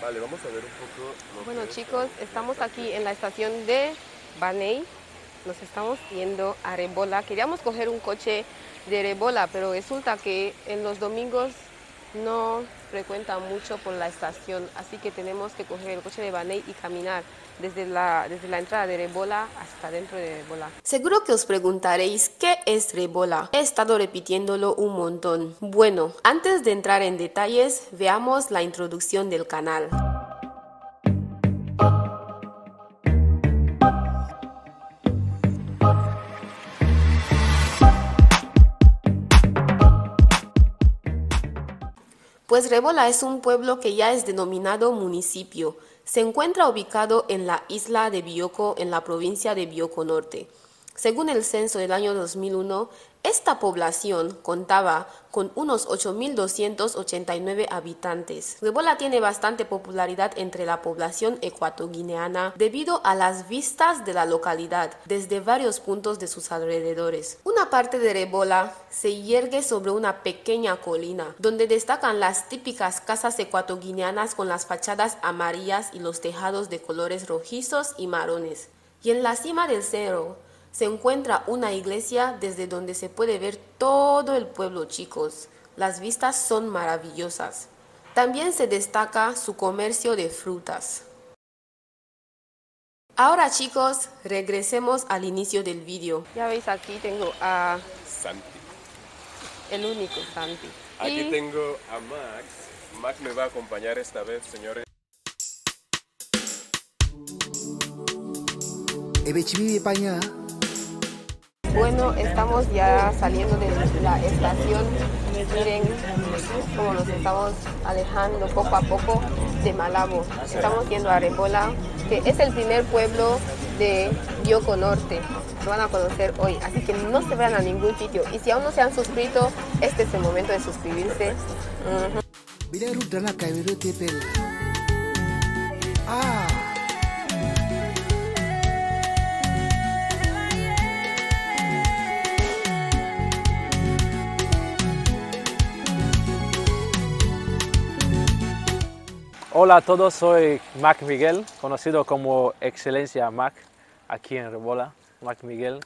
Vale, vamos a ver un poco. lo Bueno que es chicos, estamos aquí en la estación de Baney. Nos estamos yendo a Rebola. Queríamos coger un coche de Rebola, pero resulta que en los domingos no frecuenta mucho por la estación, así que tenemos que coger el coche de Baney y caminar desde la, desde la entrada de Rebola hasta dentro de Rebola. Seguro que os preguntaréis qué es Rebola. He estado repitiéndolo un montón. Bueno, antes de entrar en detalles, veamos la introducción del canal. Pues Rebola es un pueblo que ya es denominado municipio. Se encuentra ubicado en la isla de Bioko, en la provincia de Bioko Norte. Según el censo del año 2001, esta población contaba con unos 8.289 habitantes. Rebola tiene bastante popularidad entre la población ecuatoguineana debido a las vistas de la localidad desde varios puntos de sus alrededores. Una parte de Rebola se yergue sobre una pequeña colina donde destacan las típicas casas ecuatoguineanas con las fachadas amarillas y los tejados de colores rojizos y marrones. Y en la cima del cerro se encuentra una iglesia desde donde se puede ver todo el pueblo, chicos. Las vistas son maravillosas. También se destaca su comercio de frutas. Ahora chicos, regresemos al inicio del vídeo. Ya veis aquí tengo a Santi. el único Santi. Aquí Y tengo a Max. Max me va a acompañar esta vez, señores. Ebechibibi paña. Bueno, estamos ya saliendo de la estación. Miren cómo nos estamos alejando poco a poco de Malabo. Estamos yendo a Rebola, que es el primer pueblo de Bioko Norte. Lo van a conocer hoy, así que no se vean a ningún sitio. Y si aún no se han suscrito, este es el momento de suscribirse. Hola a todos, soy Mac Miguel, conocido como Excelencia Mac aquí en Rebola. Mac Miguel,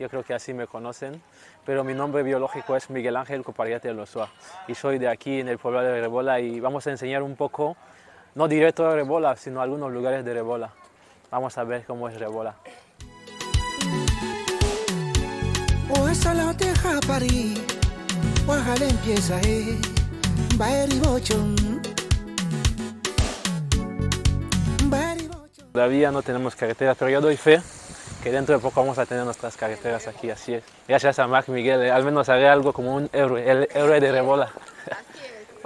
yo creo que así me conocen, pero mi nombre biológico es Miguel Ángel Copariate Losua y soy de aquí en el pueblo de Rebola y vamos a enseñar un poco, no directo de Rebola, sino algunos lugares de Rebola. Vamos a ver cómo es Rebola. Todavía no tenemos carreteras, pero yo doy fe que dentro de poco vamos a tener nuestras carreteras aquí, así es. Gracias a Mac Miguel, eh, al menos haré algo como un héroe, el héroe de Rebola.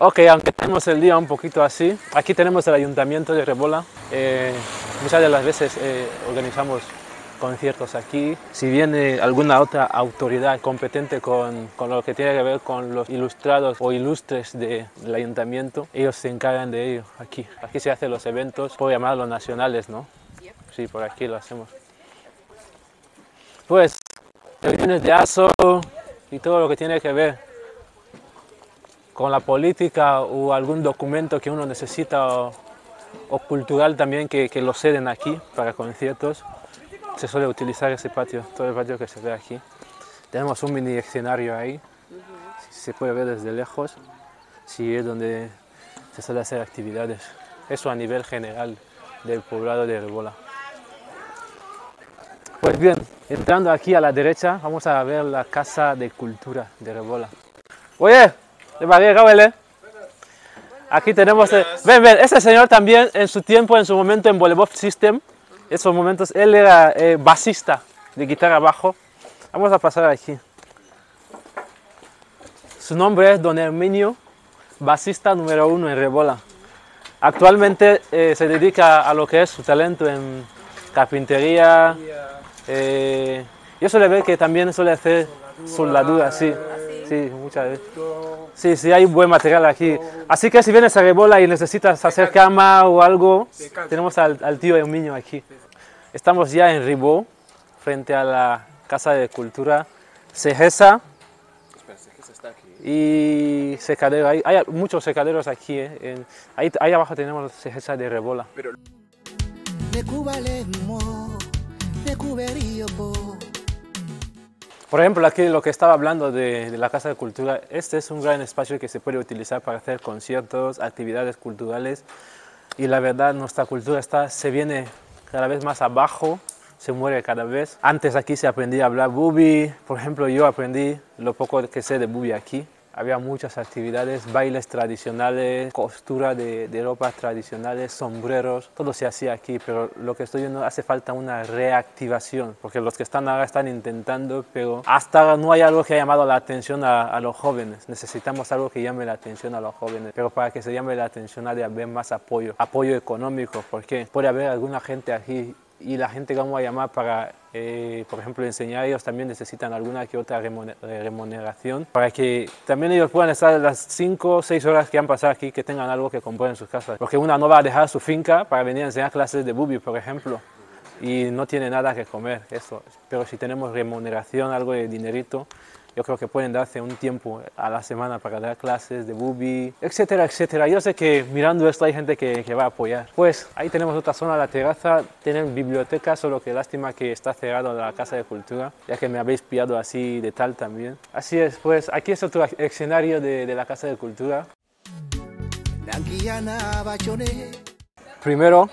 Ok, aunque tenemos el día un poquito así, aquí tenemos el ayuntamiento de Rebola. Eh, muchas de las veces eh, organizamos conciertos aquí. Si viene alguna otra autoridad competente con, con lo que tiene que ver con los ilustrados o ilustres de- del ayuntamiento, ellos se encargan de ello aquí. Aquí se hacen los eventos, puedo llamarlos nacionales, ¿no? Sí, por aquí lo hacemos. Pues, reuniones de ASO y todo lo que tiene que ver con la política o algún documento que uno necesita o, o cultural también que, que lo ceden aquí para conciertos, se suele utilizar ese patio, todo el patio que se ve aquí. Tenemos un mini escenario ahí, se puede ver desde lejos, sí es donde se suele hacer actividades. Eso a nivel general del poblado de Rebola. Pues bien, entrando aquí a la derecha, vamos a ver la Casa de Cultura de Rebola. Oye, ¿de Gabele? Aquí tenemos, eh, ven, ven, ese señor también en su tiempo, en su momento en Bolebov System, esos momentos, él era eh, basista de guitarra bajo. Vamos a pasar aquí. Su nombre es Don Herminio, basista número uno en Rebola. Actualmente eh, se dedica a lo que es su talento en carpintería. Eh, yo suele ver que también suele hacer soldadura, sí. Sí, muchas veces. Sí, sí, hay buen material aquí. Así que si vienes a Rebola y necesitas hacer cama o algo, tenemos al, al tío Herminio aquí. Estamos ya en Ribó, frente a la Casa de Cultura Cejesa. Y secadero. Hay, muchos secaderos aquí. ¿eh? Ahí, abajo tenemos cejeza de rebola. Ne Por ejemplo, aquí lo que estaba hablando de, de la Casa de Cultura, este es un gran espacio que se puede utilizar para hacer conciertos, actividades culturales y la verdad nuestra cultura está, se viene cada vez más abajo, se muere cada vez. Antes aquí se aprendía a hablar bubi, por ejemplo yo aprendí lo poco que sé de bubi aquí. Había muchas actividades, bailes tradicionales, costura de, de ropas tradicionales, sombreros, todo se hacía aquí, pero lo que estoy viendo hace falta una reactivación, porque los que están ahora están intentando, pero hasta no hay algo que ha llamado la atención a, a los jóvenes. Necesitamos algo que llame la atención a los jóvenes, pero para que se llame la atención ha de haber más apoyo, apoyo económico, porque puede haber alguna gente aquí y la gente que vamos a llamar para, eh, por ejemplo, enseñar, ellos también necesitan alguna que otra remuneración para que también ellos puedan estar las 5 o 6 horas que han pasado aquí, que tengan algo que comprar en sus casas. Porque una no va a dejar su finca para venir a enseñar clases de bubi, por ejemplo, y no tiene nada que comer, eso. Pero si tenemos remuneración, algo de dinerito, yo creo que pueden darse un tiempo a la semana para dar clases de bubi, etcétera, etcétera. Yo sé que mirando esto hay gente que, que va a apoyar. Pues ahí tenemos otra zona, la terraza, tienen biblioteca, solo que lástima que está cerrado la Casa de Cultura, ya que me habéis pillado así de tal también. Así es, pues aquí es otro escenario de, de la Casa de Cultura. Primero,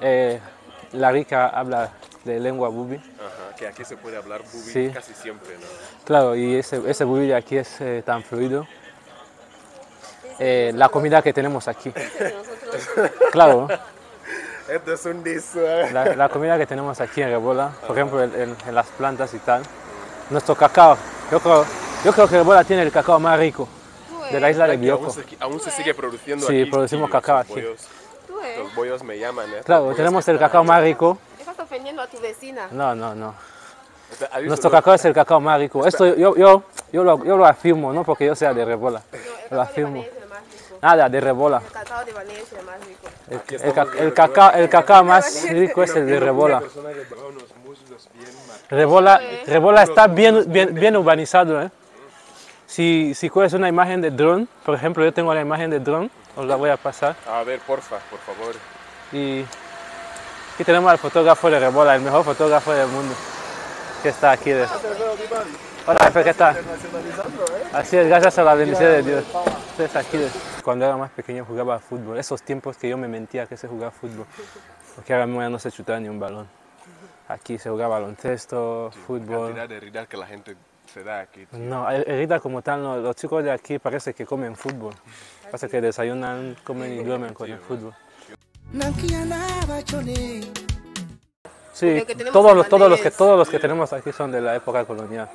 eh, la rica habla de lengua bubi. Que aquí se puede hablar bubi Sí. casi siempre, ¿no? Claro, y ese, ese bubi de aquí es eh, tan fluido. Eh, la comida que tenemos aquí. Claro, Esto es un diso. ¿eh? la, la comida que tenemos aquí en Rebola, por ejemplo, en, en- las plantas y tal. Nuestro cacao, yo creo, yo creo que Rebola tiene el cacao más rico de la isla de aún Bioko. se, aún se sigue produciendo Sí, aquí. producimos y cacao los aquí. Los bollos me llaman, ¿eh? Claro, tenemos el cacao más rico. Estás ofendiendo a tu vecina. No, no, no. O sea, ¿has visto Nuestro cacao es el cacao más rico. Esto yo, yo, yo, lo, yo lo afirmo, no porque yo sea de Rebola. No, el Lo de afirmo. Valencia es el más rico. Nada, de Rebola. El cacao de Valencia es el más rico. El, ca- cacao, el cacao más rico es el de Rebola. Rebola, Rebola está bien, bien, bien urbanizado. ¿eh? Si, si coges una imagen de dron, por ejemplo, yo tengo la imagen de dron, os la voy a pasar. A ver, porfa, por favor. Y aquí tenemos al fotógrafo de Rebola, el mejor fotógrafo del mundo, que está aquí. De... Hola, jefe, ¿qué tal? Así es, gracias a la bendición de Dios. Ustedes aquí. de- Cuando era más pequeño jugaba al fútbol, esos tiempos que yo me mentía que se jugaba fútbol, porque ahora mismo ya no se chutaba ni un balón. Aquí se jugaba baloncesto, fútbol. Cantidad de heridas que la gente se da aquí. tío. No, herida como tal, no. los chicos de aquí parece que comen fútbol. Parece que desayunan, comen y duermen con el fútbol. Sí, Lo todos los, todos, los que, todos los que tenemos aquí son de la época colonial.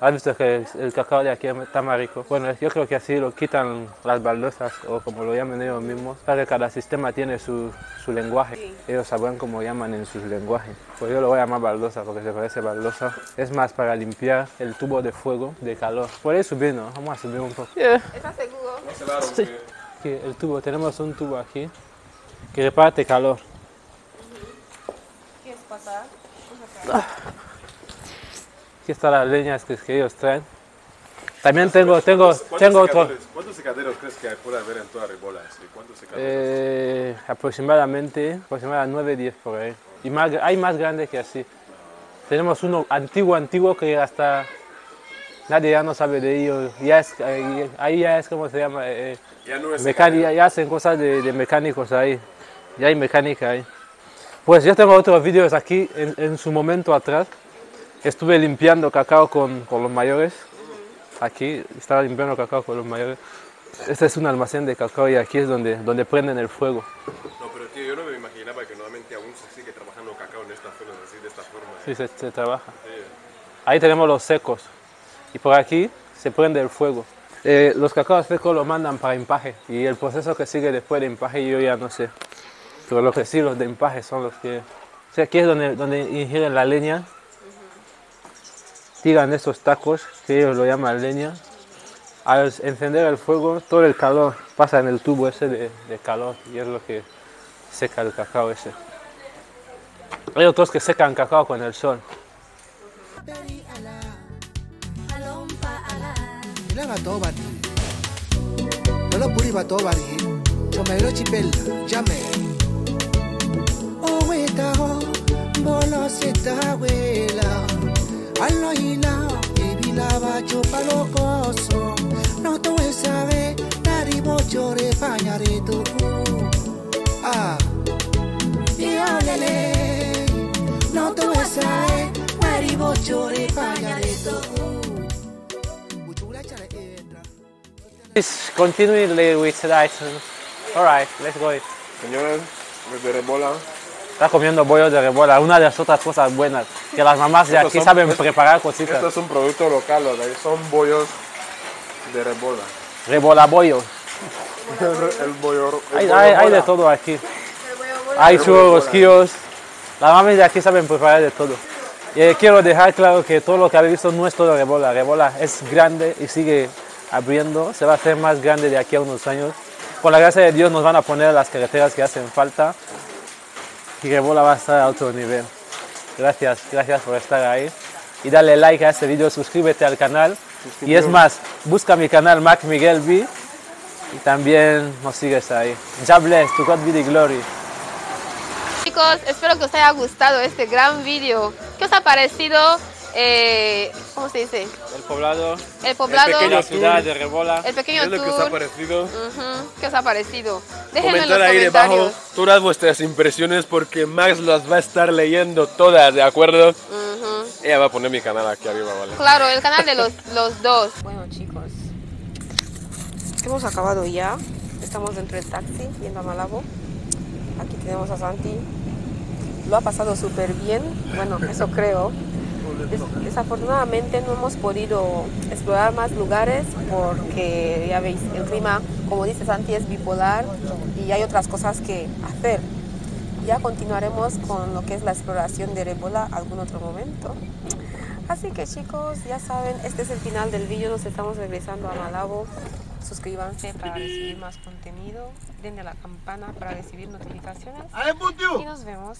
¿Has visto que el, cacao de aquí está más rico? Bueno, yo creo que así lo quitan las baldosas o como lo llaman ellos mismos. Claro que cada sistema tiene su, su lenguaje. Sí. Ellos sabrán cómo llaman en sus lenguajes. Pues yo lo voy a llamar baldosa porque se parece baldosa. Es más para limpiar el tubo de fuego de calor. Puedes subir, ¿no? Vamos a subir un poco. ¿Estás seguro? Sí. Aquí, el tubo, tenemos un tubo aquí que reparte calor. ¿Quieres pasar? Aquí están las leñas que, que ellos traen. También tengo, tengo, ¿Cuántos tengo otro. ¿Cuántos secaderos crees que puede haber en toda Rebola? Sí, ¿Cuántos secaderos? Eh, aproximadamente, aproximadamente 9, 10 por ahí. Y más, hay más grandes que así. Tenemos uno antiguo, antiguo que hasta nadie ya no sabe de ellos. Ya es, ahí, ahí ya es como se llama, eh, ya no es mecánica, ya hacen cosas de, de mecánicos ahí. Ya hay mecánica ahí. Pues yo tengo otros vídeos aquí en, en su momento atrás. Estuve limpiando cacao con, con los mayores. Aquí estaba limpiando cacao con los mayores. Este es un almacén de cacao y aquí es donde, donde prenden el fuego. No, pero tío, yo no me imaginaba que nuevamente aún se sigue trabajando cacao en esta zona, así, de esta forma. ¿eh? Sí, se, se trabaja. Sí. Ahí tenemos los secos. Y por aquí se prende el fuego. Eh, los cacaos secos los mandan para empaje. Y el proceso que sigue después de empaje yo ya no sé. Pero los que sí, los de empaje son los que... O sea, aquí es donde, donde ingieren la leña. Tiran esos tacos, que ellos lo llaman leña. Al encender el fuego, todo el calor pasa en el tubo ese de, de calor y es lo que seca el cacao ese. Hay otros que secan cacao con el sol. Ila bato bari. Lolo puri bato bari. Chomero chipela, llame. Oh, weta, oh, bolo seta, abuela. Alo ila, ebila bacho palocoso. No te voy a saber, nari bochore pañare tu. Ah. Io lele, no a saber, nari bochore pañare Please continue with rice. Alright, let's go. Señores, desde Rebola, Está comiendo bollos de rebola, una de las otras cosas buenas, que las mamás de aquí son- saben es- preparar cositas. esto es un producto local, ¿verdad? son bollos de Rebola. Rebola bollo. el bollo, el Hay, bollo hay- hay de todo aquí. Hay churros, rosquillos. Las mamis de aquí saben preparar de todo. Y eh, quiero dejar claro que todo lo que habéis visto no es todo Rebola. Rebola es grande y sigue abriendo. Se va a hacer más grande de aquí a unos años. Con la gracia de Dios nos van a poner las carreteras que hacen falta. Y Rebola va a estar a otro nivel. Gracias, gracias por estar ahí. Y dale like a este video, suscríbete al canal. Y es más, busca mi canal Mac Miguel B. Y también nos sigues ahí. God bless, to God be the glory. Chicos, espero que os haya gustado este gran vídeo. ¿Qué os ha parecido? Eh, ¿Cómo se dice? El poblado, El poblado, pequeño la ciudad de Rebola. el pequeño ¿Qué es lo que os ha parecido? Ujú, ¿Qué os ha parecido? Déjenme en los Comentar ahí comentarios. debajo todas vuestras impresiones porque Max las va a estar leyendo todas, ¿de acuerdo? Ujú. Ella va a poner mi canal aquí arriba, ¿vale? Claro, el canal de los, los dos. Bueno chicos, hemos acabado ya. Estamos dentro del taxi yendo a Malabo. Aquí tenemos a Santi. Lo ha pasado súper bien. Bueno, eso creo. Des- desafortunadamente no hemos podido explorar más lugares porque ya veis, el clima, como dice Santi, es bipolar y hay otras cosas que hacer. Ya continuaremos con lo que es la exploración de Rebola algún otro momento. Así que chicos, ya saben, este es el final del vídeo, nos estamos regresando a Malabo. Suscríbanse para recibir más contenido, denle a la campana para recibir notificaciones y nos vemos